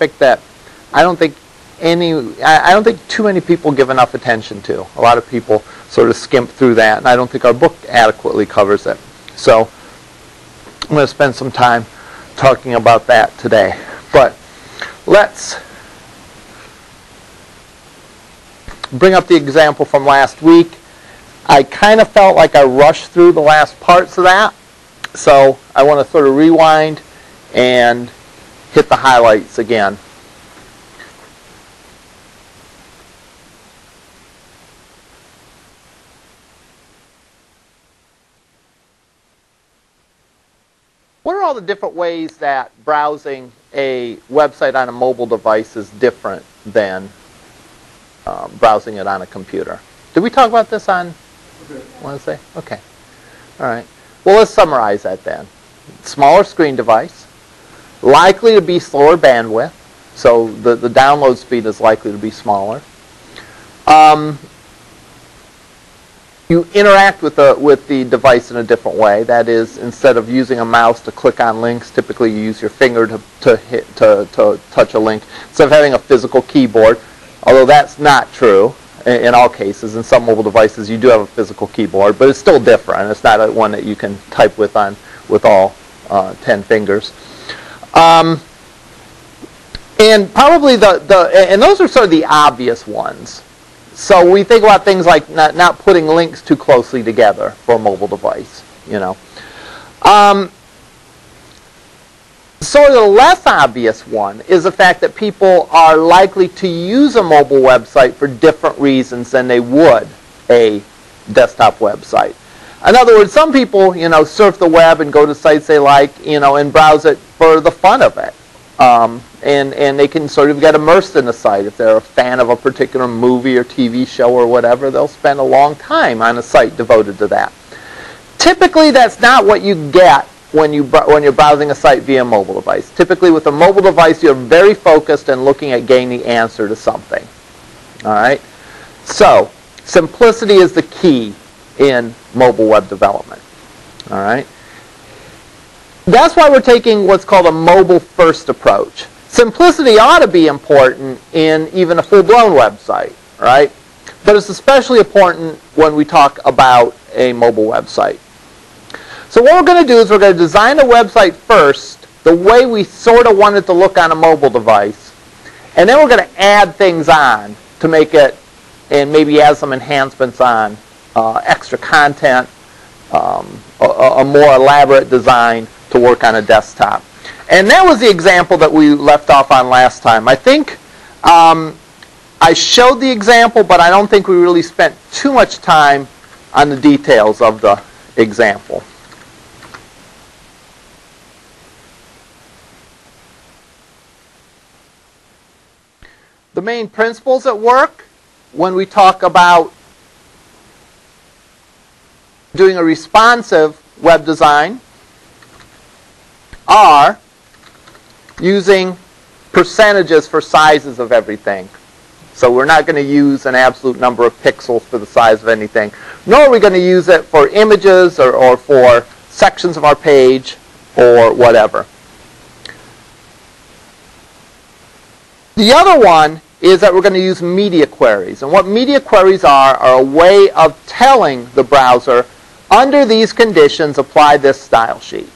topic that I don't think any, I I don't think too many people give enough attention to. A lot of people sort of skimp through that, and I don't think our book adequately covers it. So I'm going to spend some time talking about that today. But let's bring up the example from last week. I kind of felt like I rushed through the last parts of that, so I want to sort of rewind and hit the highlights again. What are all the different ways that browsing a website on a mobile device is different than um, browsing it on a computer? Did we talk about this on Wednesday? Okay. All right. Well, let's summarize that then. Smaller screen device, likely to be slower bandwidth, so the, the download speed is likely to be smaller. Um, you interact with the with the device in a different way. That is, instead of using a mouse to click on links, typically you use your finger to to hit to, to touch a link instead of having a physical keyboard. Although that's not true in, in all cases. In some mobile devices, you do have a physical keyboard, but it's still different. It's not one that you can type with on with all uh, ten fingers. Um, and probably the, the and those are sort of the obvious ones. So we think about things like not, not putting links too closely together for a mobile device, you know. Um, sort of the less obvious one is the fact that people are likely to use a mobile website for different reasons than they would a desktop website. In other words, some people, you know, surf the web and go to sites they like, you know, and browse it for the fun of it. Um, and, and they can sort of get immersed in the site. If they're a fan of a particular movie or TV show or whatever, they'll spend a long time on a site devoted to that. Typically, that's not what you get when, you, when you're browsing a site via mobile device. Typically, with a mobile device, you're very focused and looking at getting the answer to something. All right? So, simplicity is the key in mobile web development. All right? That's why we're taking what's called a mobile first approach. Simplicity ought to be important in even a full-blown website, right? But it's especially important when we talk about a mobile website. So what we're going to do is we're going to design a website first the way we sort of want it to look on a mobile device. And then we're going to add things on to make it and maybe add some enhancements on, uh, extra content, um, a, a more elaborate design to work on a desktop. And that was the example that we left off on last time. I think um, I showed the example, but I don't think we really spent too much time on the details of the example. The main principles at work when we talk about doing a responsive web design are using percentages for sizes of everything. So we're not going to use an absolute number of pixels for the size of anything, nor are we going to use it for images or, or for sections of our page or whatever. The other one is that we're going to use media queries. And what media queries are are a way of telling the browser, under these conditions, apply this style sheet.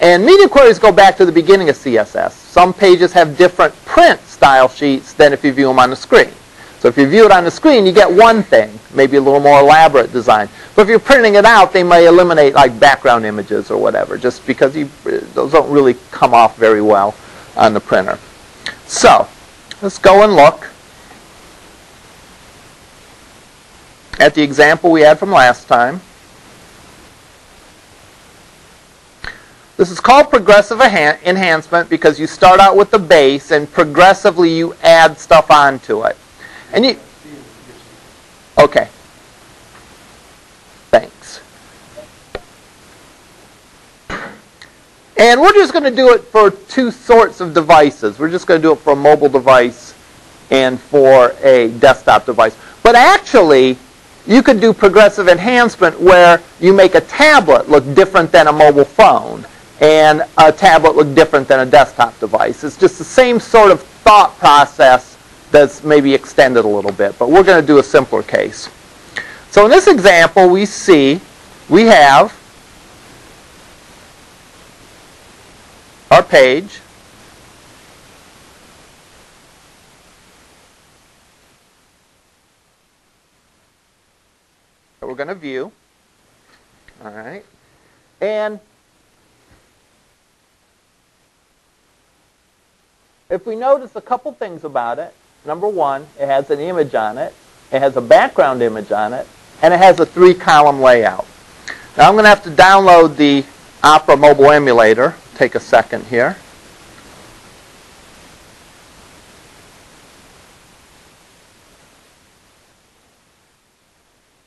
And media queries go back to the beginning of CSS. Some pages have different print style sheets than if you view them on the screen. So if you view it on the screen, you get one thing, maybe a little more elaborate design. But if you're printing it out, they may eliminate like background images or whatever, just because you, those don't really come off very well on the printer. So let's go and look at the example we had from last time. This is called progressive enhancement because you start out with the base and progressively you add stuff onto it. And you Okay. Thanks. And we're just going to do it for two sorts of devices. We're just going to do it for a mobile device and for a desktop device. But actually, you could do progressive enhancement where you make a tablet look different than a mobile phone and a tablet look different than a desktop device. It's just the same sort of thought process that's maybe extended a little bit, but we're going to do a simpler case. So in this example, we see we have our page. that we're going to view. All right. And if we notice a couple things about it, number one, it has an image on it, it has a background image on it, and it has a three-column layout. Now I'm going to have to download the Opera mobile emulator. Take a second here.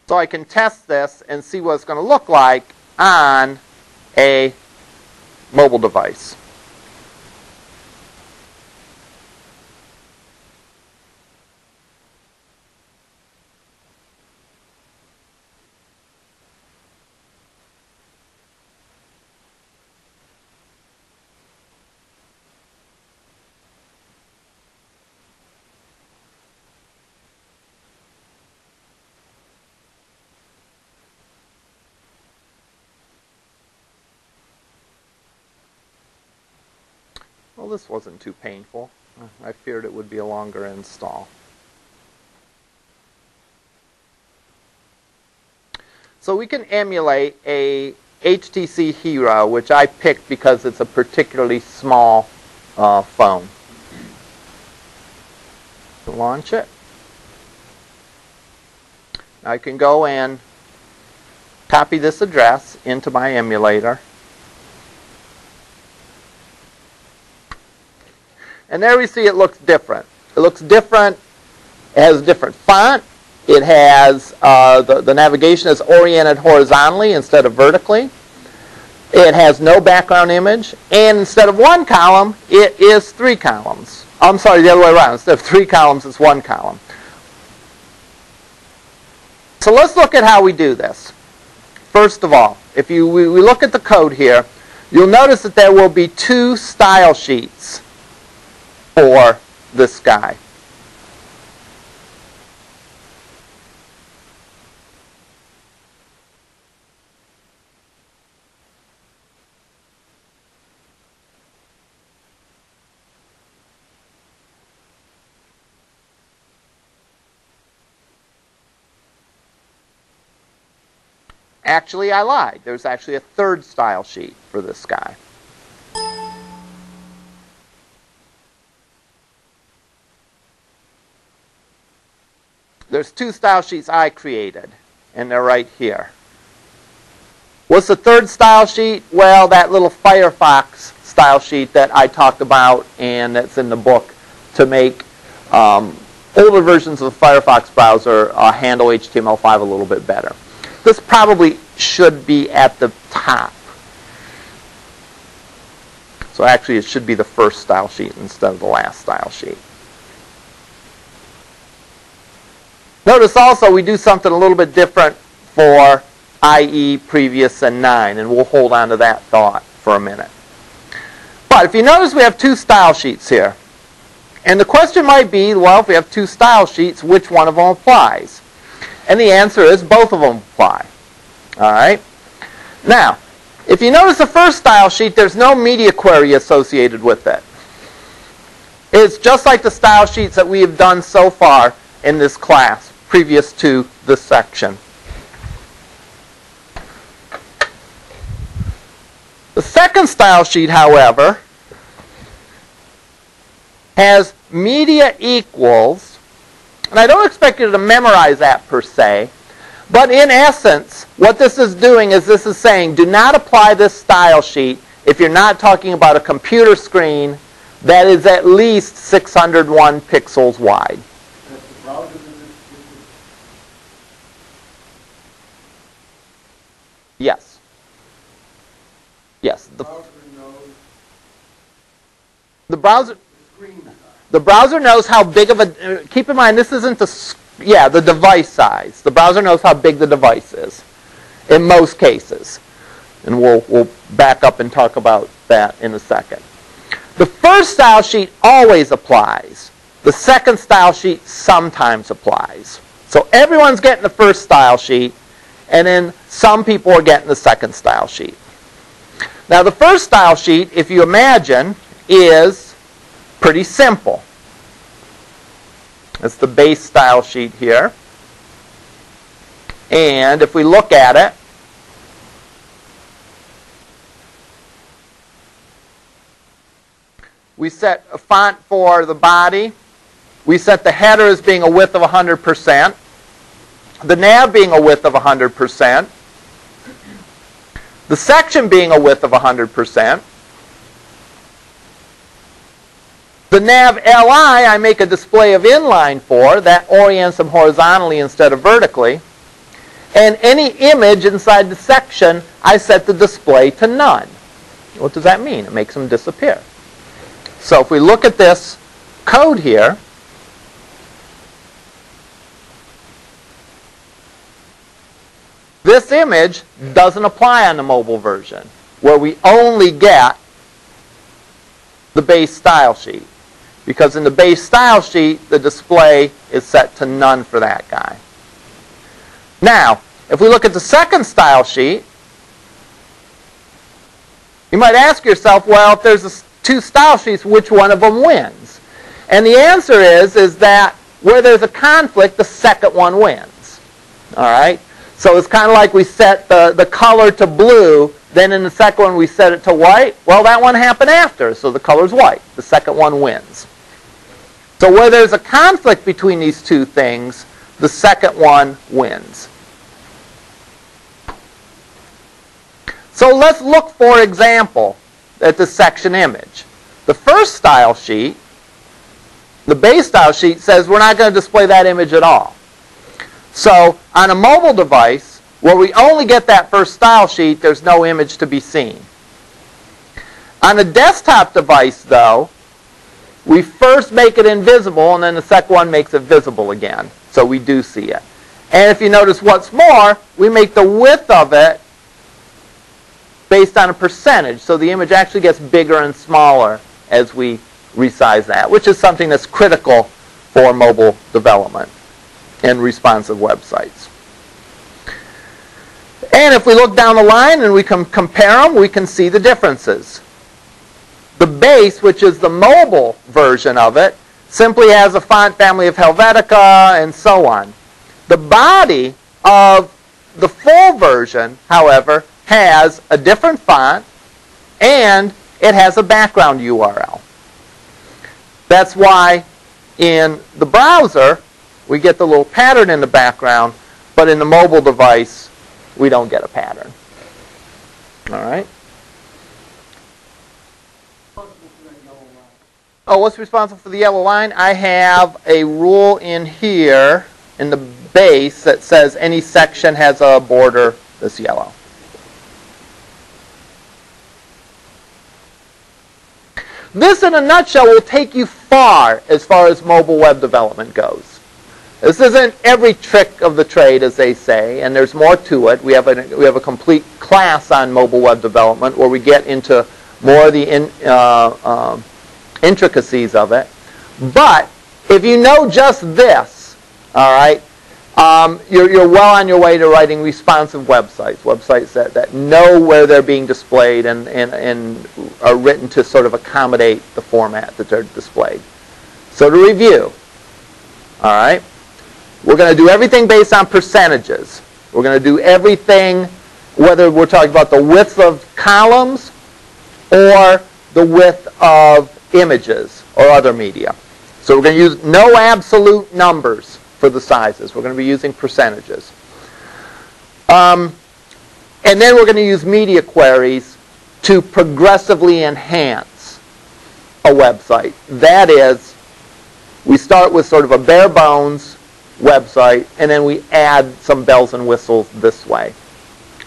So I can test this and see what it's going to look like on a mobile device. Well, this wasn't too painful. I feared it would be a longer install. So we can emulate a HTC Hero, which I picked because it's a particularly small uh, phone. Launch it. I can go and copy this address into my emulator. And there we see it looks different. It looks different. It has a different font. It has uh, the, the navigation is oriented horizontally instead of vertically. It has no background image. And instead of one column, it is three columns. I'm sorry, the other way around. Instead of three columns, it's one column. So let's look at how we do this. First of all, if you we, we look at the code here, you'll notice that there will be two style sheets for this guy. Actually, I lied. There's actually a third style sheet for this guy. There's two style sheets I created, and they're right here. What's the third style sheet? Well, that little Firefox style sheet that I talked about and that's in the book to make um, older versions of the Firefox browser uh, handle HTML5 a little bit better. This probably should be at the top. So actually it should be the first style sheet instead of the last style sheet. Notice also we do something a little bit different for IE, previous, and 9, and we'll hold on to that thought for a minute. But if you notice we have two style sheets here. And the question might be, well, if we have two style sheets, which one of them applies? And the answer is both of them apply. All right? Now, if you notice the first style sheet, there's no media query associated with it. It's just like the style sheets that we have done so far in this class previous to this section. The second style sheet, however, has media equals, and I don't expect you to memorize that per se, but in essence, what this is doing is this is saying do not apply this style sheet if you're not talking about a computer screen that is at least 601 pixels wide. Yes. Yes. The, the browser the browser knows how big of a uh, keep in mind this isn't the yeah, the device size. The browser knows how big the device is in most cases. And we'll, we'll back up and talk about that in a second. The first style sheet always applies. The second style sheet sometimes applies. So everyone's getting the first style sheet, and then some people are getting the second style sheet. Now the first style sheet, if you imagine, is pretty simple. It's the base style sheet here. And if we look at it, we set a font for the body. We set the header as being a width of 100%. The nav being a width of 100%. The section being a width of 100%. The nav LI, I make a display of inline for. That orients them horizontally instead of vertically. And any image inside the section, I set the display to none. What does that mean? It makes them disappear. So if we look at this code here, this image doesn't apply on the mobile version, where we only get the base style sheet. Because in the base style sheet, the display is set to none for that guy. Now, if we look at the second style sheet, you might ask yourself, well, if there's a, two style sheets, which one of them wins? And the answer is, is that where there's a conflict, the second one wins. All right? So it's kind of like we set the, the color to blue, then in the second one we set it to white. Well, that one happened after, so the color's white. The second one wins. So where there's a conflict between these two things, the second one wins. So let's look, for example, at the section image. The first style sheet, the base style sheet, says we're not going to display that image at all. So on a mobile device, where we only get that first style sheet, there's no image to be seen. On a desktop device, though, we first make it invisible, and then the second one makes it visible again. So we do see it. And if you notice what's more, we make the width of it based on a percentage. So the image actually gets bigger and smaller as we resize that, which is something that's critical for mobile development and responsive websites. And if we look down the line and we can compare them, we can see the differences. The base, which is the mobile version of it, simply has a font family of Helvetica and so on. The body of the full version, however, has a different font and it has a background URL. That's why in the browser we get the little pattern in the background, but in the mobile device we don't get a pattern. All right? Oh, what's responsible for the yellow line? I have a rule in here in the base that says any section has a border that's yellow. This, in a nutshell, will take you far as far as mobile web development goes. This isn't every trick of the trade, as they say, and there's more to it. We have a, we have a complete class on mobile web development where we get into more of the in, uh, uh, intricacies of it. But if you know just this, all right, um, you're, you're well on your way to writing responsive websites, websites that, that know where they're being displayed and, and, and are written to sort of accommodate the format that they're displayed. So to review, all right, we're going to do everything based on percentages. We're going to do everything, whether we're talking about the width of columns or the width of images or other media. So we're going to use no absolute numbers for the sizes. We're going to be using percentages. Um, and then we're going to use media queries to progressively enhance a website. That is, we start with sort of a bare bones website, and then we add some bells and whistles this way,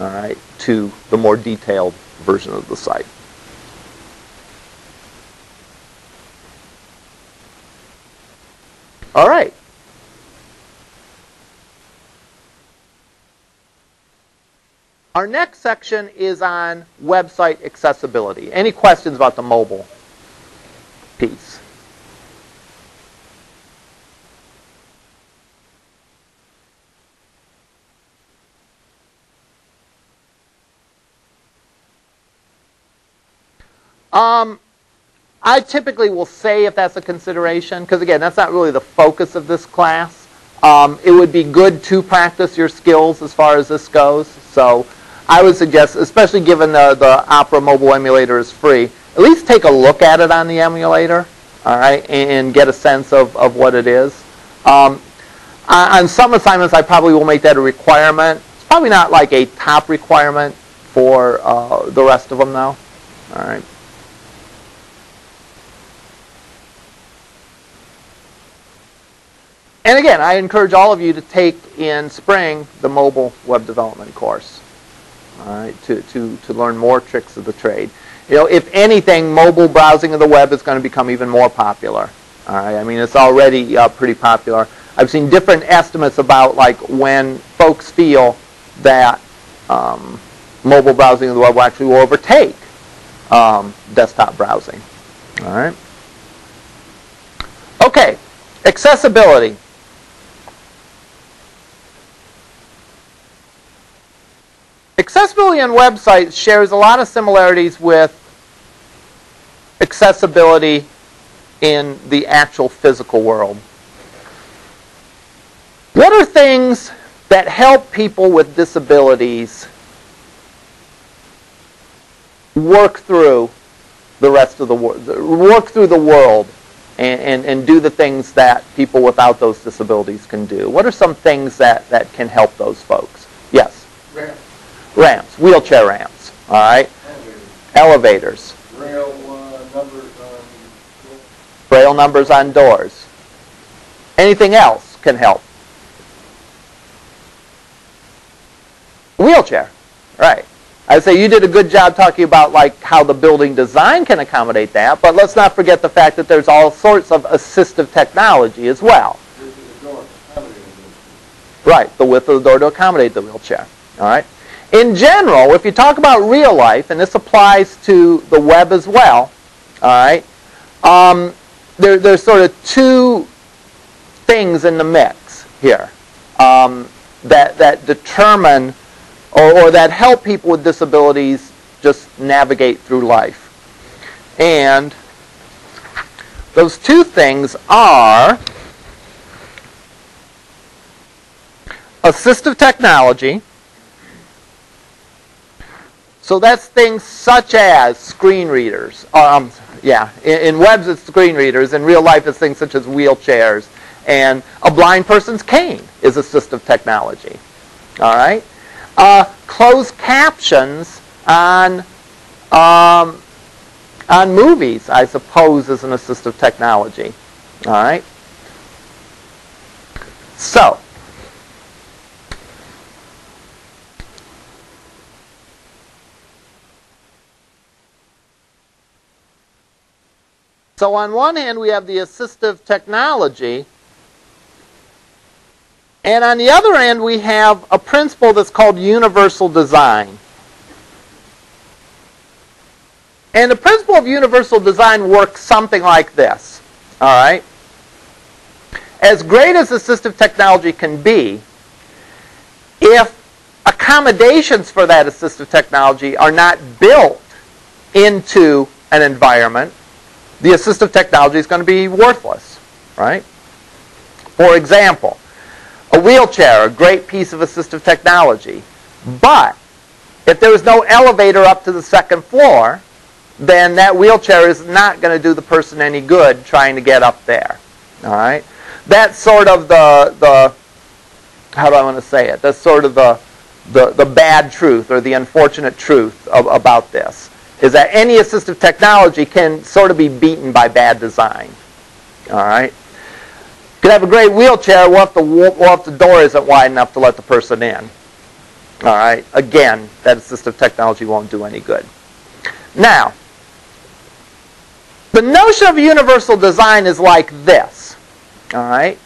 all right, to the more detailed version of the site. All right. Our next section is on website accessibility. Any questions about the mobile piece? Um, I typically will say if that's a consideration, because again, that's not really the focus of this class. Um, it would be good to practice your skills as far as this goes. So I would suggest, especially given the, the Opera mobile emulator is free, at least take a look at it on the emulator, all right, and, get a sense of, of what it is. Um, on some assignments, I probably will make that a requirement. It's probably not like a top requirement for uh, the rest of them, though. All right. And again, I encourage all of you to take in spring the mobile web development course, all right, to, to, to learn more tricks of the trade. You know, if anything, mobile browsing of the web is going to become even more popular. All right, I mean, it's already uh, pretty popular. I've seen different estimates about like when folks feel that um, mobile browsing of the web will actually overtake um, desktop browsing. All right. Okay, accessibility. Accessibility on websites shares a lot of similarities with accessibility in the actual physical world. What are things that help people with disabilities work through the rest of the world, work through the world and, and, and do the things that people without those disabilities can do? What are some things that, that can help those folks? Yes? Ramps, wheelchair ramps, all right? Elevators. Braille uh, numbers on doors. Braille numbers on doors. Anything else can help. Wheelchair, right. I say you did a good job talking about like how the building design can accommodate that, but let's not forget the fact that there's all sorts of assistive technology as well. Right, the width of the door to accommodate the wheelchair. All right. In general, if you talk about real life, and this applies to the web as well, all right, um, there, there's sort of two things in the mix here um, that, that determine or, or that help people with disabilities just navigate through life. And those two things are assistive technology so that's things such as screen readers. Um, yeah, in, in webs it's screen readers. In real life it's things such as wheelchairs. And a blind person's cane is assistive technology. All right? Uh, closed captions on, um, on movies, I suppose, is an assistive technology. All right? So, So on one hand, we have the assistive technology, and on the other end, we have a principle that's called universal design. And the principle of universal design works something like this. All right? As great as assistive technology can be, if accommodations for that assistive technology are not built into an environment, the assistive technology is going to be worthless, right? For example, a wheelchair, a great piece of assistive technology, but if there is no elevator up to the second floor, then that wheelchair is not going to do the person any good trying to get up there. All right? That's sort of the, the how do I want to say it? That's sort of the, the, the bad truth or the unfortunate truth of, about this is that any assistive technology can sort of be beaten by bad design. All right? You could have a great wheelchair, well if, the, well if the door isn't wide enough to let the person in. All right? Again, that assistive technology won't do any good. Now, the notion of universal design is like this. All right?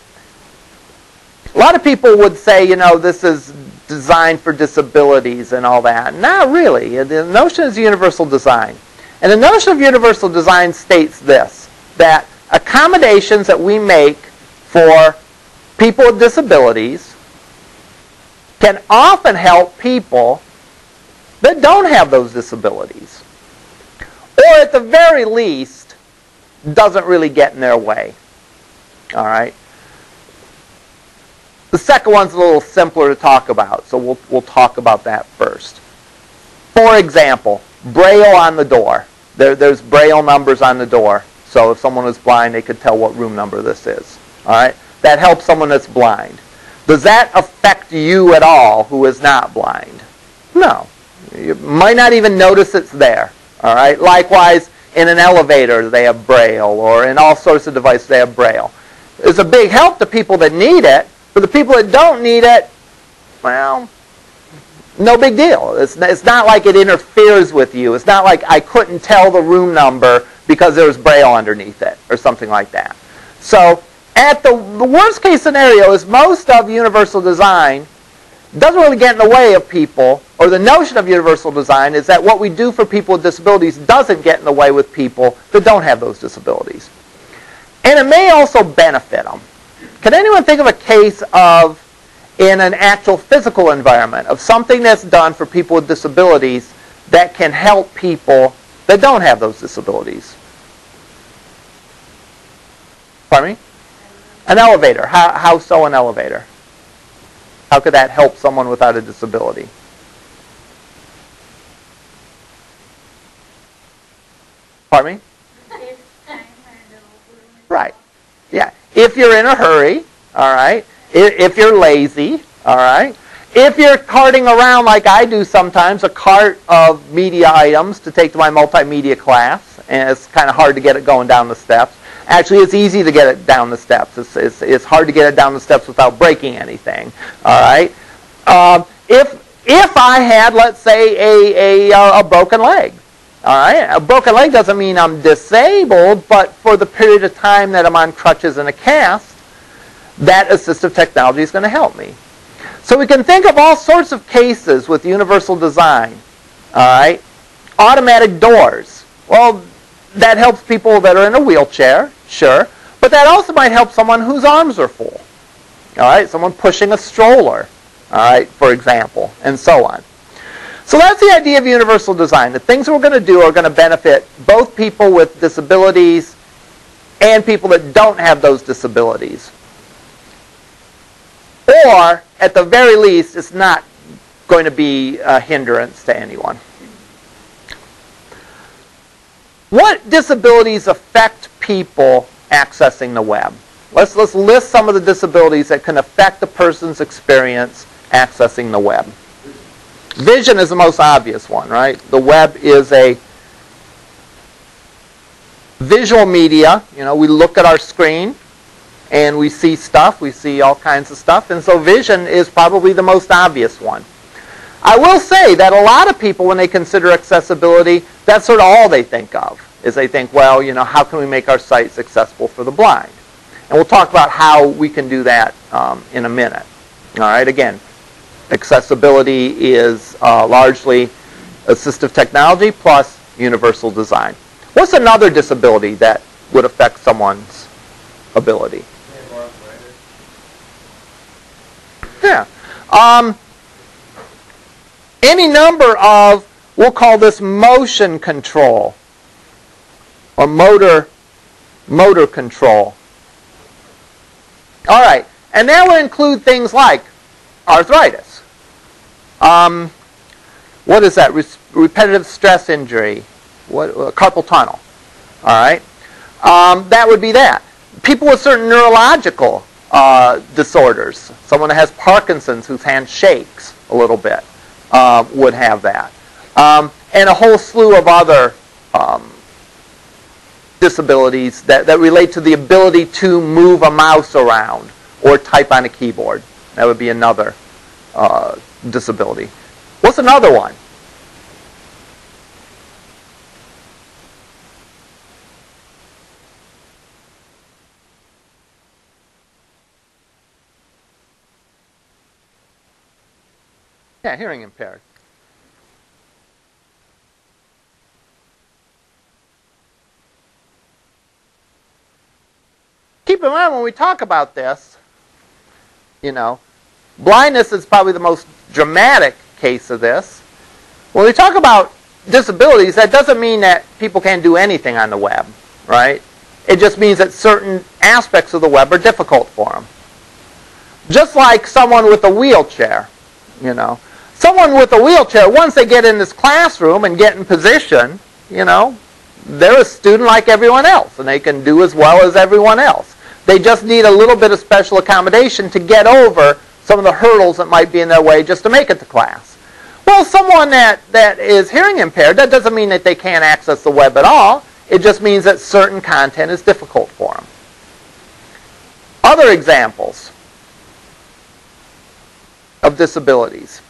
A lot of people would say, you know, this is designed for disabilities and all that. Not really. The notion is universal design. And the notion of universal design states this, that accommodations that we make for people with disabilities can often help people that don't have those disabilities. Or at the very least, doesn't really get in their way. All right? The second one's a little simpler to talk about, so we'll, we'll talk about that first. For example, Braille on the door. There, there's Braille numbers on the door, so if someone is blind, they could tell what room number this is. All right? That helps someone that's blind. Does that affect you at all who is not blind? No. You might not even notice it's there. All right? Likewise, in an elevator, they have Braille, or in all sorts of devices, they have Braille. It's a big help to people that need it, for the people that don't need it, well, no big deal. It's, it's not like it interferes with you. It's not like I couldn't tell the room number because there was braille underneath it or something like that. So at the, the worst case scenario is most of universal design doesn't really get in the way of people, or the notion of universal design is that what we do for people with disabilities doesn't get in the way with people that don't have those disabilities. And it may also benefit them. Can anyone think of a case of, in an actual physical environment, of something that's done for people with disabilities that can help people that don't have those disabilities? Pardon me? An elevator. How, how so an elevator? How could that help someone without a disability? Pardon me? Right. Yeah. If you're in a hurry, all right. If you're lazy, all right. If you're carting around like I do sometimes, a cart of media items to take to my multimedia class, and it's kind of hard to get it going down the steps. Actually, it's easy to get it down the steps. It's, it's, it's hard to get it down the steps without breaking anything. All right. Um, if if I had, let's say, a, a, uh, a broken leg, all right, a broken leg doesn't mean I'm disabled, but for the period of time that I'm on crutches and a cast, that assistive technology is going to help me. So we can think of all sorts of cases with universal design. All right, automatic doors. Well, that helps people that are in a wheelchair, sure, but that also might help someone whose arms are full. All right, someone pushing a stroller, all right, for example, and so on. So that's the idea of universal design. The things we're going to do are going to benefit both people with disabilities and people that don't have those disabilities. Or, at the very least, it's not going to be a hindrance to anyone. What disabilities affect people accessing the web? Let's, let's list some of the disabilities that can affect a person's experience accessing the web. Vision is the most obvious one, right? The web is a visual media. You know, we look at our screen and we see stuff. We see all kinds of stuff. And so vision is probably the most obvious one. I will say that a lot of people, when they consider accessibility, that's sort of all they think of. Is they think, well, you know, how can we make our sites accessible for the blind? And we'll talk about how we can do that um, in a minute. All right, again, accessibility is uh, largely assistive technology plus universal design. What's another disability that would affect someone's ability? Yeah. Um, any number of, we'll call this motion control or motor, motor control. All right. And that would include things like arthritis. Um, what is that? Re repetitive stress injury. What, uh, carpal tunnel. All right. Um, that would be that. People with certain neurological uh, disorders. Someone that has Parkinson's whose hand shakes a little bit uh, would have that. Um, and a whole slew of other um, disabilities that, that relate to the ability to move a mouse around or type on a keyboard. That would be another uh, disability. What's another one? Yeah, hearing impaired. Keep in mind when we talk about this, you know, blindness is probably the most dramatic case of this. When we talk about disabilities, that doesn't mean that people can't do anything on the web, right? It just means that certain aspects of the web are difficult for them. Just like someone with a wheelchair, you know. Someone with a wheelchair, once they get in this classroom and get in position, you know, they're a student like everyone else, and they can do as well as everyone else. They just need a little bit of special accommodation to get over some of the hurdles that might be in their way just to make it to class. Well, someone that, that is hearing impaired, that doesn't mean that they can't access the web at all. It just means that certain content is difficult for them. Other examples of disabilities.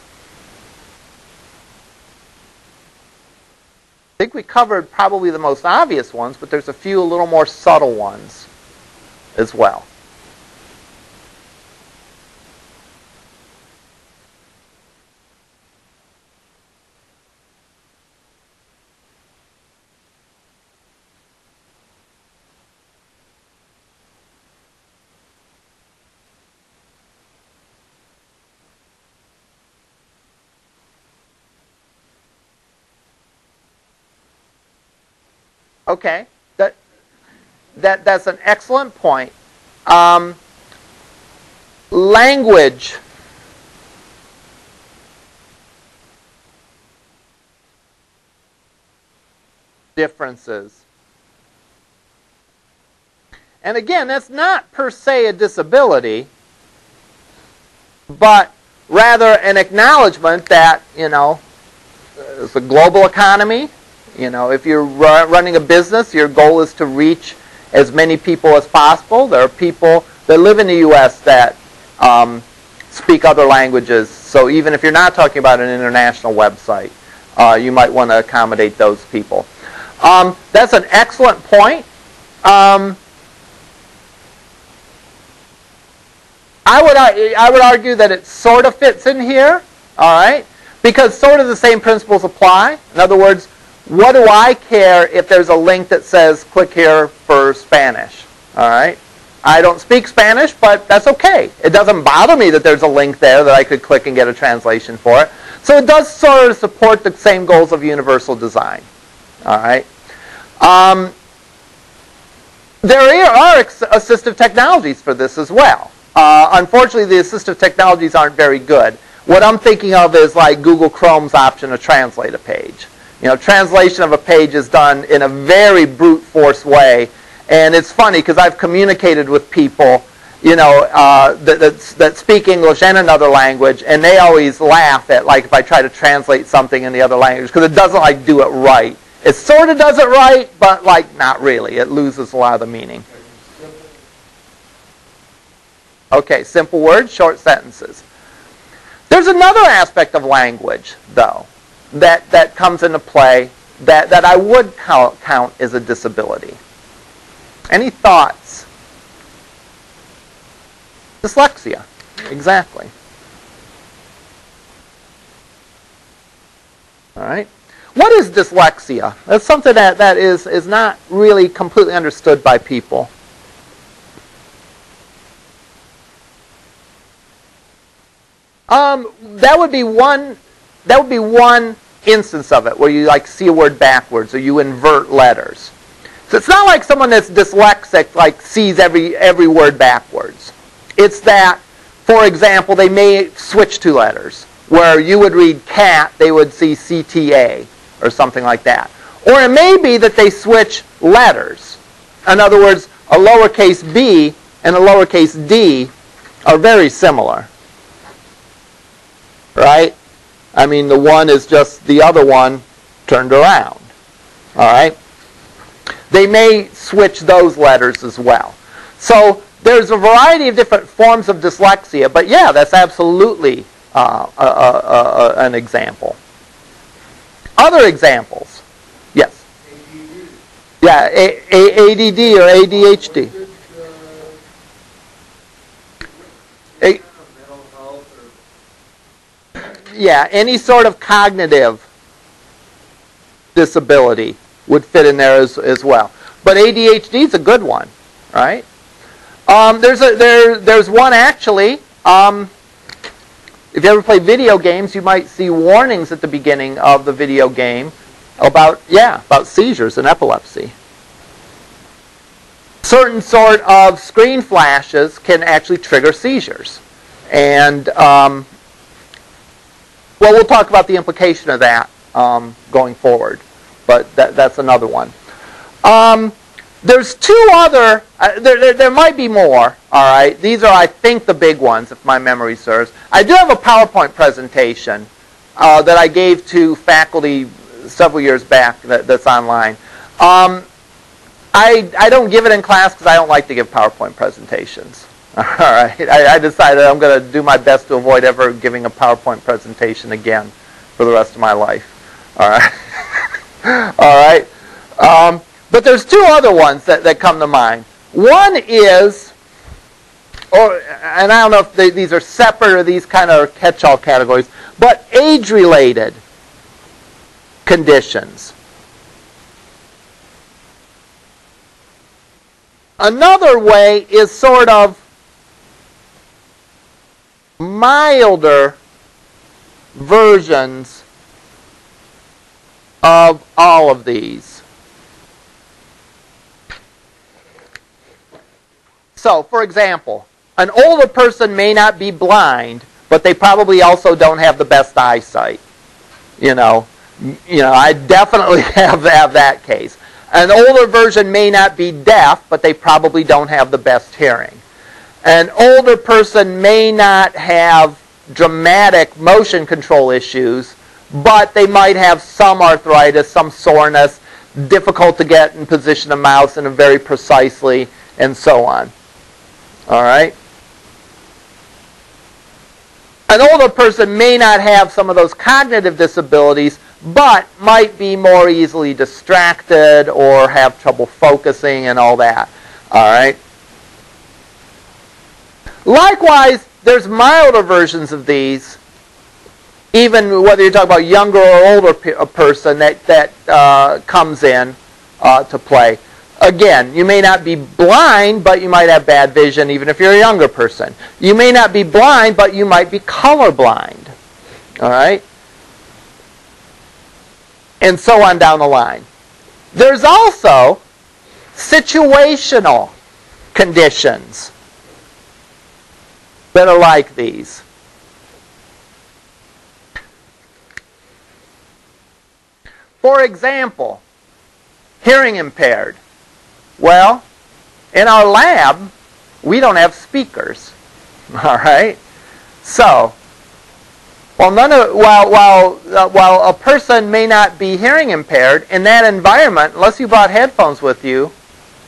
I think we covered probably the most obvious ones, but there's a few a little more subtle ones as well. Okay, that, that, that's an excellent point. Um, language. differences. And again, that's not per se a disability, but rather an acknowledgement that, you know, it's a global economy. You know, if you're running a business, your goal is to reach as many people as possible. There are people that live in the U.S. that um, speak other languages. So even if you're not talking about an international website, uh, you might want to accommodate those people. Um, that's an excellent point. Um, I would I would argue that it sort of fits in here. All right, because sort of the same principles apply. In other words, what do I care if there's a link that says click here for Spanish? All right. I don't speak Spanish, but that's okay. It doesn't bother me that there's a link there that I could click and get a translation for it. So it does sort of support the same goals of universal design. All right. Um, there are assistive technologies for this as well. Uh, unfortunately, the assistive technologies aren't very good. What I'm thinking of is like Google Chrome's option to translate a page. You know, translation of a page is done in a very brute force way. And it's funny because I've communicated with people, you know, uh, that, that speak English and another language, and they always laugh at, like, if I try to translate something in the other language because it doesn't, like, do it right. It sort of does it right, but, like, not really. It loses a lot of the meaning. Okay, simple words, short sentences. There's another aspect of language, though, that, that comes into play that, that I would count, count as a disability. Any thoughts? Dyslexia, exactly. All right. What is dyslexia? That's something that, that is, is not really completely understood by people. Um, that would be one. That would be one instance of it where you like see a word backwards or you invert letters. So it's not like someone that's dyslexic like sees every every word backwards. It's that, for example, they may switch two letters. Where you would read cat, they would see CTA or something like that. Or it may be that they switch letters. In other words, a lowercase b and a lowercase d are very similar. Right? I mean, the one is just the other one turned around. All right? They may switch those letters as well. So there's a variety of different forms of dyslexia, but yeah, that's absolutely uh, a, a, a, an example. Other examples? Yes. Yeah, ADD or ADHD. Yeah, any sort of cognitive disability would fit in there as, as well. But ADHD is a good one, right? Um, there's a there there's one actually. Um, if you ever play video games, you might see warnings at the beginning of the video game about yeah about seizures and epilepsy. Certain sort of screen flashes can actually trigger seizures, and um, well, we'll talk about the implication of that um, going forward, but that, that's another one. Um, there's two other, uh, there, there, there, might be more, all right? These are, I think, the big ones, if my memory serves. I do have a PowerPoint presentation uh, that I gave to faculty several years back that, that's online. Um, I, I don't give it in class because I don't like to give PowerPoint presentations. All right, I, I decided I'm going to do my best to avoid ever giving a PowerPoint presentation again for the rest of my life. All right, all right. Um, but there's two other ones that, that come to mind. One is, or and I don't know if they, these are separate or these kind of catch-all categories, but age-related conditions. Another way is sort of milder versions of all of these. So, for example, an older person may not be blind, but they probably also don't have the best eyesight. You know, you know, I definitely have, have that case. An older version may not be deaf, but they probably don't have the best hearing. An older person may not have dramatic motion control issues, but they might have some arthritis, some soreness, difficult to get in position a mouse in a very precisely, and so on. All right? An older person may not have some of those cognitive disabilities, but might be more easily distracted or have trouble focusing and all that. All right? Likewise, there's milder versions of these, even whether you're talking about younger or older pe- person that, that uh, comes in uh, to play. Again, you may not be blind, but you might have bad vision even if you're a younger person. You may not be blind, but you might be colorblind. All right? And so on down the line. There's also situational conditions that are like these. For example, hearing impaired. Well, in our lab, we don't have speakers. All right? So, while, none of, while, while, uh, while a person may not be hearing impaired, in that environment, unless you brought headphones with you,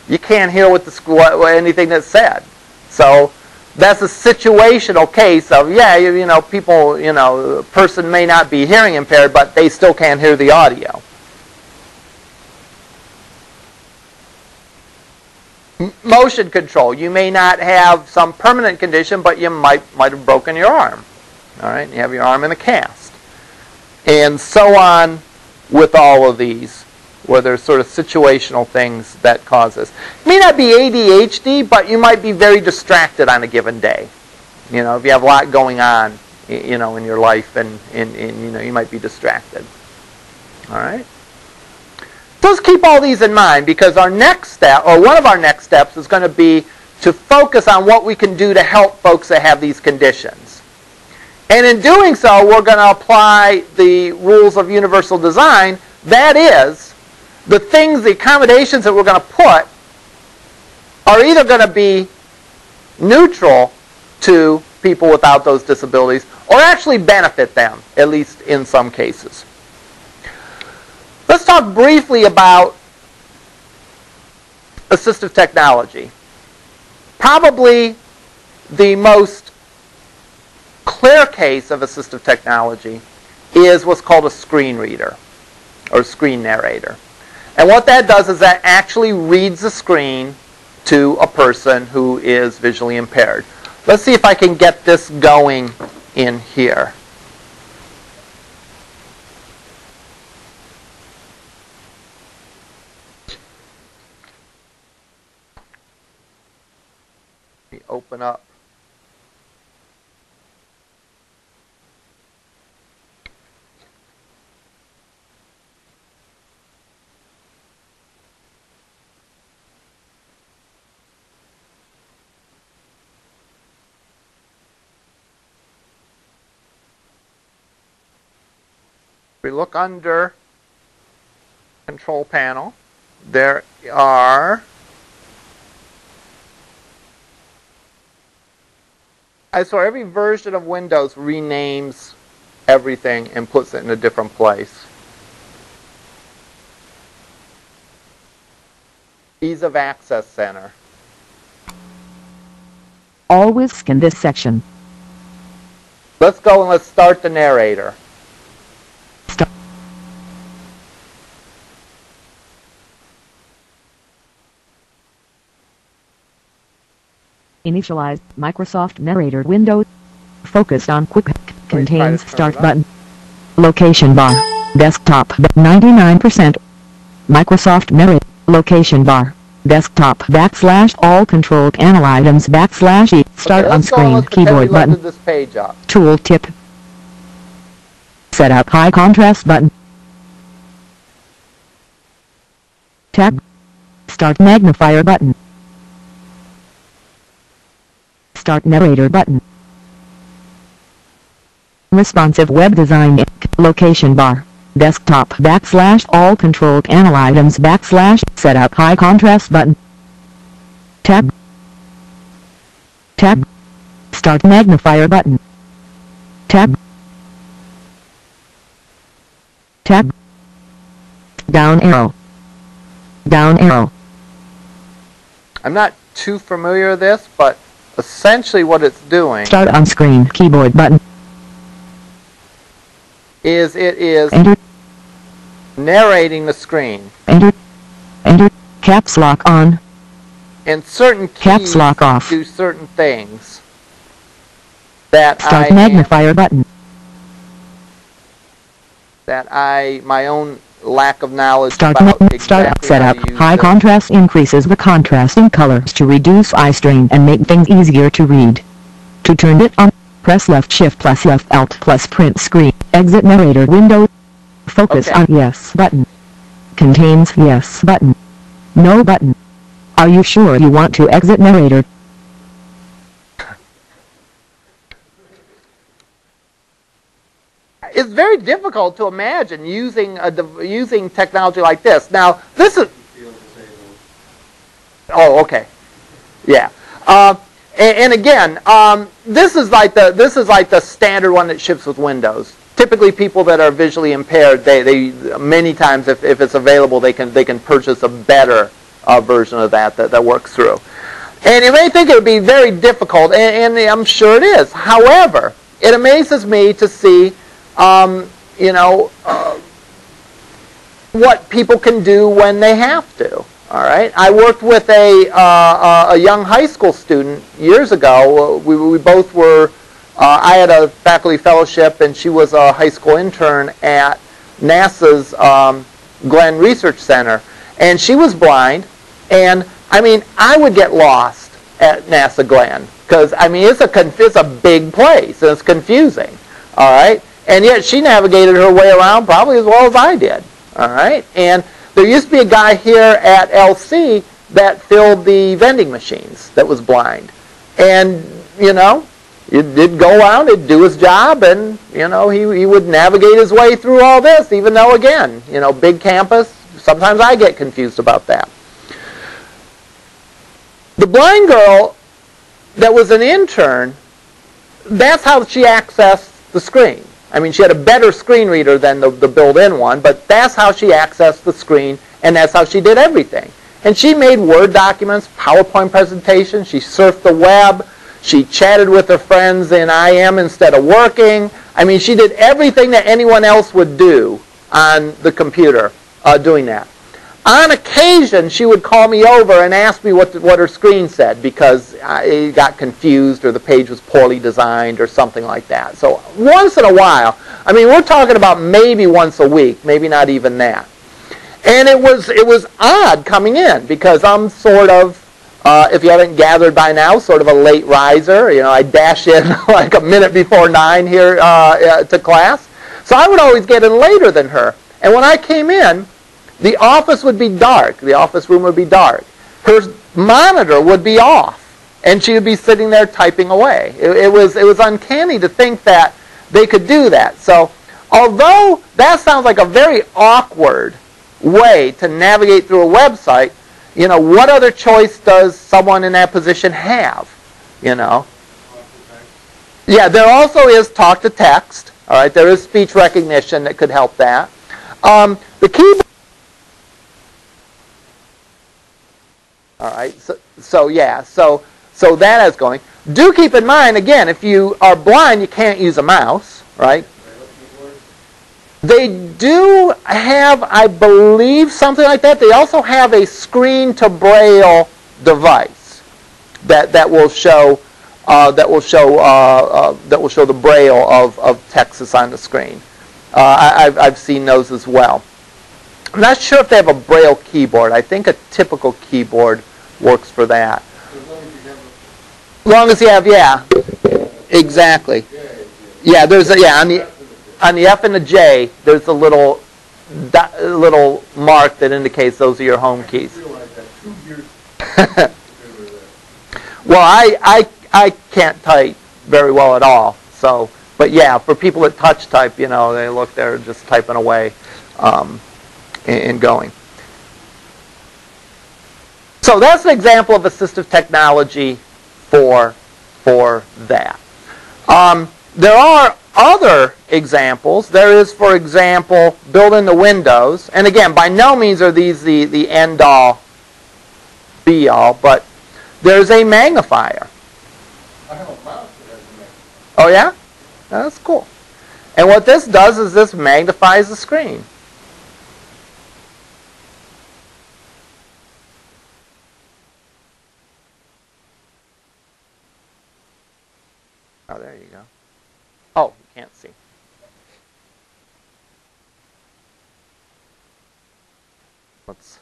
you can't hear what the, what, anything that's said. So that's a situational case of yeah you, you know people you know a person may not be hearing impaired but they still can't hear the audio. Motion control. You may not have some permanent condition but you might might have broken your arm. All right? You have your arm in a cast. And so on with all of these where there's sort of situational things that cause this. It may not be ADHD, but you might be very distracted on a given day. You know, if you have a lot going on, you know, in your life, and, and, and you know, you might be distracted. All right. So let's keep all these in mind because our next step, or one of our next steps, is going to be to focus on what we can do to help folks that have these conditions. And in doing so, we're going to apply the rules of universal design. That is, the things, the accommodations that we're going to put are either going to be neutral to people without those disabilities or actually benefit them, at least in some cases. Let's talk briefly about assistive technology. Probably the most clear case of assistive technology is what's called a screen reader or screen narrator. And what that does is that actually reads the screen to a person who is visually impaired. Let's see if I can get this going in here. Let me open up we look under control panel, there are so every version of Windows renames everything and puts it in a different place. Ease of Access Center. Always scan this section. Let's go and let's start the narrator. Initialize Microsoft Narrator window. Focused on quick. Contains start button. Location bar. Desktop 99%. Microsoft Narrator. Location bar. Desktop backslash all control panel items backslash e. Start okay, on screen keyboard button. This page up. Tool tip. Set up high contrast button. Tab. Start magnifier button. Start Narrator button. Responsive Web Design Location Bar Desktop backslash all control panel items backslash set up High Contrast button Tab Tab Start Magnifier button Tab Tab Down arrow Down arrow I'm not too familiar with this, but essentially what it's doing Start on screen keyboard button is it is Enter. narrating the screen. Enter. Enter. Caps lock on. And certain keys Caps lock off. do certain things that Start I magnifier button. That I my own lack of knowledge start about start exactly setup. High contrast increases the contrast in colors to reduce eye strain and make things easier to read. To turn it on, press left shift plus left alt plus print screen. Exit narrator window. Focus okay. on yes button. Contains yes button. No button. Are you sure you want to exit narrator? It's very difficult to imagine using a using technology like this. Now, this is. Oh, okay. Yeah. Uh, and, and, again, um, this is like the this is like the standard one that ships with Windows. Typically, people that are visually impaired, they, they many times, if, if it's available, they can they can purchase a better uh, version of that, that that works through. And you may think it would be very difficult, and, and I'm sure it is. However, it amazes me to see um, you know, uh, what people can do when they have to. All right. I worked with a uh, uh a young high school student years ago. We, we both were. Uh, I had a faculty fellowship, and she was a high school intern at NASA's um, Glenn Research Center, and she was blind. And I mean, I would get lost at NASA Glenn because I mean, it's a it's a big place and it's confusing. All right. And yet she navigated her way around probably as well as I did. All right? And there used to be a guy here at LC that filled the vending machines that was blind. And, you know, he did go around, he'd do his job, and, you know, he, he would navigate his way through all this, even though, again, you know, big campus, sometimes I get confused about that. The blind girl that was an intern, that's how she accessed the screen. I mean, she had a better screen reader than the, the built-in one, but that's how she accessed the screen, and that's how she did everything. And she made Word documents, PowerPoint presentations, she surfed the web, she chatted with her friends in IM instead of working. I mean, she did everything that anyone else would do on the computer uh, doing that. On occasion, she would call me over and ask me what, the, what her screen said because I got confused or the page was poorly designed or something like that. So once in a while, I mean, we're talking about maybe once a week, maybe not even that. And it was, it was odd coming in because I'm sort of Uh, if you haven't gathered by now, sort of a late riser. You know, I dash in like a minute before nine here uh, uh, to class. So I would always get in later than her. And when I came in, the office would be dark. The office room would be dark. Her monitor would be off, and she would be sitting there typing away. It, it was it was uncanny to think that they could do that. So, although that sounds like a very awkward way to navigate through a website, you know, what other choice does someone in that position have? You know. Yeah, there also is talk to text. All right, there is speech recognition that could help that. Um, the keyboard. All right, so, so yeah, so so that is going. Do keep in mind again, if you are blind, you can't use a mouse, right? They do have, I believe, something like that. They also have a screen to braille device that that will show uh, that will show uh, uh, that will show the braille of, of Texas on the screen. Uh, I, have I've seen those as well. I'm not sure if they have a braille keyboard. I think a typical keyboard works for that. As long as you have, yeah, exactly. Yeah, there's a, yeah on the on the F and the J, there's a little that little mark that indicates those are your home keys. well, I, I I can't type very well at all. So, but yeah, for people that touch type, you know, they look they're just typing away um, and, and going. So that's an example of assistive technology for for that. Um, there are other examples. There is, for example, building the windows. And again, by no means are these the, the end all, be all, but there's a magnifier. I have a mouse that has a magnifier. Oh, yeah? That's cool. And what this does is this magnifies the screen. Oh, there you go. Oh, you can't see. Let's.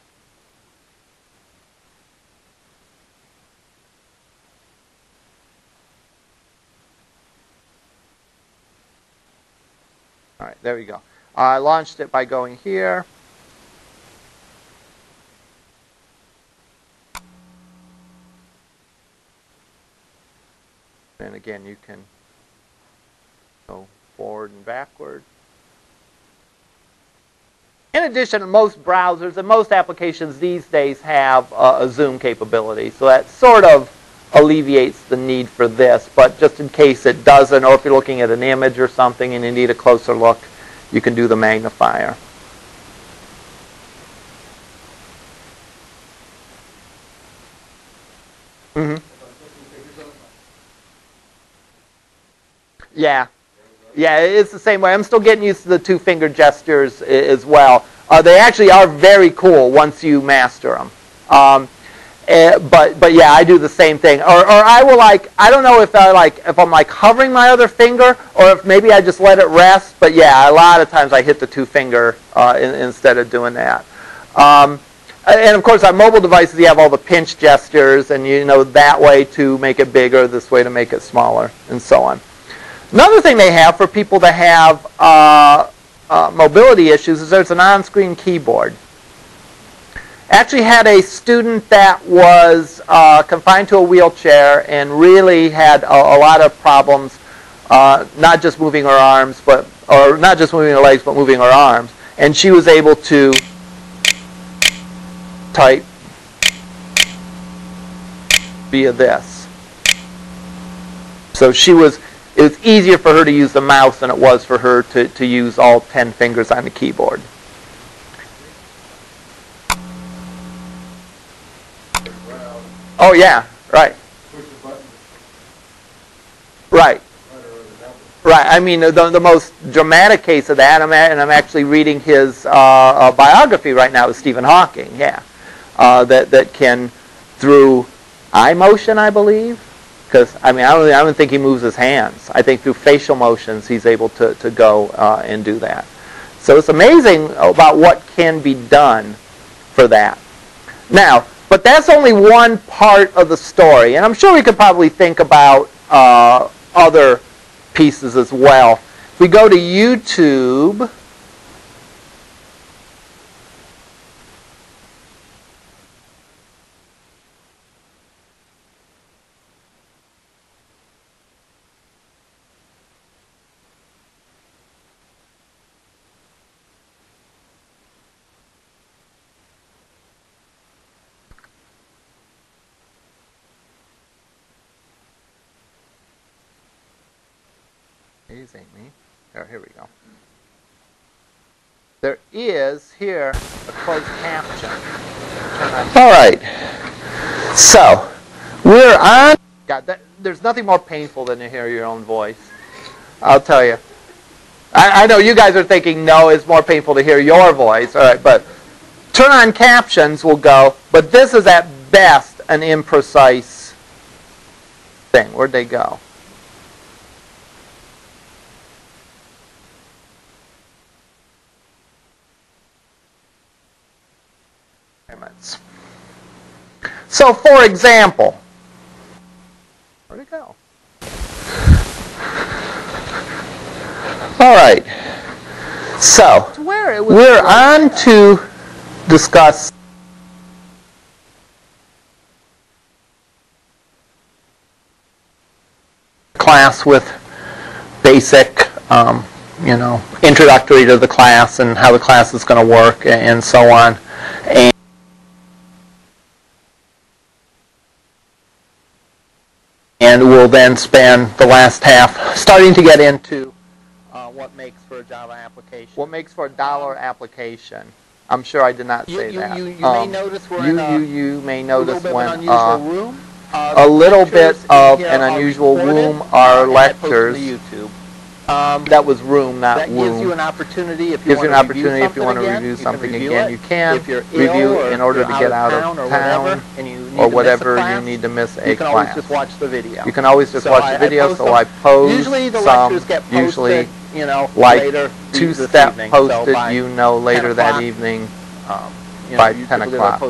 All right, there we go. I launched it by going here. And again, you can go forward and backward. In addition, most browsers and most applications these days have uh, a zoom capability, so that sort of alleviates the need for this. But just in case it doesn't, or if you're looking at an image or something and you need a closer look, you can do the magnifier. Mm-hmm. Yeah. Yeah, it's the same way. I'm still getting used to the two finger gestures as well. Uh, they actually are very cool once you master them. Um, uh, but but yeah, I do the same thing. Or or I will like I don't know if I like if I'm like hovering my other finger or if maybe I just let it rest. But yeah, a lot of times I hit the two finger uh, in, instead of doing that. Um, and of course, on mobile devices, you have all the pinch gestures, and you know that way to make it bigger, this way to make it smaller, and so on. Another thing they have for people that have uh, uh, mobility issues is there's an on-screen keyboard. Actually had a student that was uh, confined to a wheelchair and really had a, a lot of problems, uh, not just moving her arms, but or not just moving her legs, but moving her arms. And she was able to type via this. So she was it was easier for her to use the mouse than it was for her to, to use all 10 fingers on the keyboard. Oh, yeah, right. Right. Right. I mean, the, the most dramatic case of that, and I'm actually reading his uh, uh, biography right now, is Stephen Hawking. Yeah, uh, that that can through eye motion, I believe, because I mean I don't, I don't think he moves his hands. I think through facial motions he's able to to go uh, and do that. So it's amazing about what can be done for that. Now, But that's only one part of the story, and I'm sure we could probably think about uh, other pieces as well. If we go to YouTube, These ain't me. Oh, here we go. There is here a closed caption. All right. So we're on. God, that, there's nothing more painful than to hear your own voice. I'll tell you. I, I know you guys are thinking no, it's more painful to hear your voice. All right, but turn on captions will go. But this is at best an imprecise thing. Where'd they go? So, for example, where'd it go? All right. So, we're on to discuss class with basic, um, you know, introductory to the class and how the class is going to work and so on. And and we'll then span the last half starting to get into uh, what makes for a Java application. What makes for a dollar application. I'm sure I did not You, say you, that. you, you Um, may notice we're you, a, you, you may notice bit when of an unusual uh, room. Uh, a little bit of an unusual room are lectures. YouTube. Um, that was room, not that gives room. you an opportunity if you gives you want an to review opportunity if you want to again, review you can something review again. it. You can if you're review in order to get out of town or town whatever, and you or whatever you need to miss a class. you can always class. just watch the video. You can always just So watch I- the video, post so. I post Usually the some, lectures get posted, usually you know, like later two step evening. Posted, by you know, later that evening. um, you by know, 10 typically o'clock.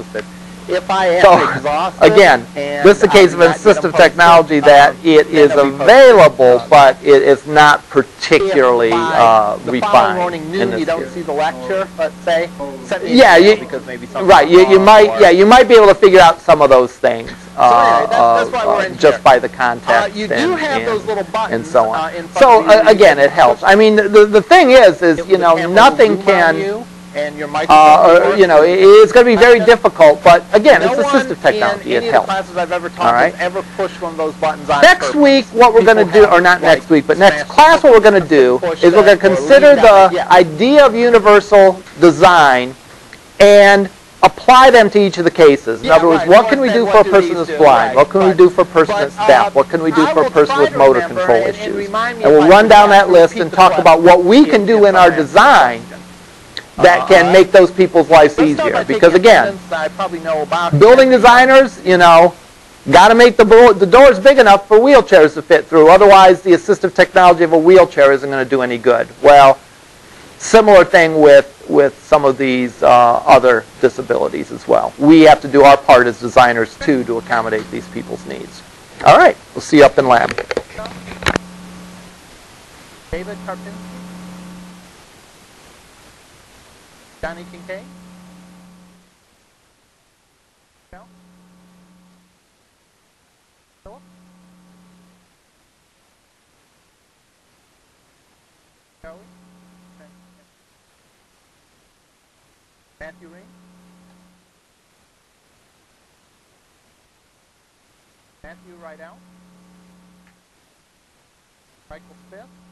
If I am So, exhausted, Again, this is a case do of not get them assistive technology that it is it then is they'll be posted. available, Uh, but it is not particularly by uh, refined morning in noon you don't case. see the lecture, let's say, Yeah, you- because maybe Right, you, you might, yeah, you might be able to figure out some of those things. uh, anyway, that's- that's uh, Just by the Uh, context you do and- have and- those little buttons and so on. uh, So, uh, again, it helps. I mean, the, the thing is, is, it- you know, nothing can, you, and your uh, microphone or, you know, it's going to be very Uh, difficult, but again, no it's assistive technology, in it any of the helps. classes I've ever taught All right. ever pushed one of those buttons on Next purpose. week, what we're going to do, or not like, next week, but next class, what we're going to do is we're going to consider the yeah. idea of universal design and apply them to each of the cases. In Yeah, other words, right. what can we do what for a person that's blind? What can we do for a person uh, deaf? What can we do for a person with motor control and- and issues? me And we'll run down that list and talk about what we can do in our design. That Uh, can make those people's lives Let's start easier. taking Because again. I probably know about building designers, you know, got to make the, bo- the doors big enough for wheelchairs to fit through. Otherwise, the assistive technology of a wheelchair isn't going to do any good. Well, similar thing with with some of these uh, other disabilities as well. We have to do our part as designers too to accommodate these people's needs. All right, we'll see you up in lab. David Karpinski? Johnny Kincaid? No? Philip? Joey? Okay. Matthew Ring? Matthew Rideout? Michael Smith?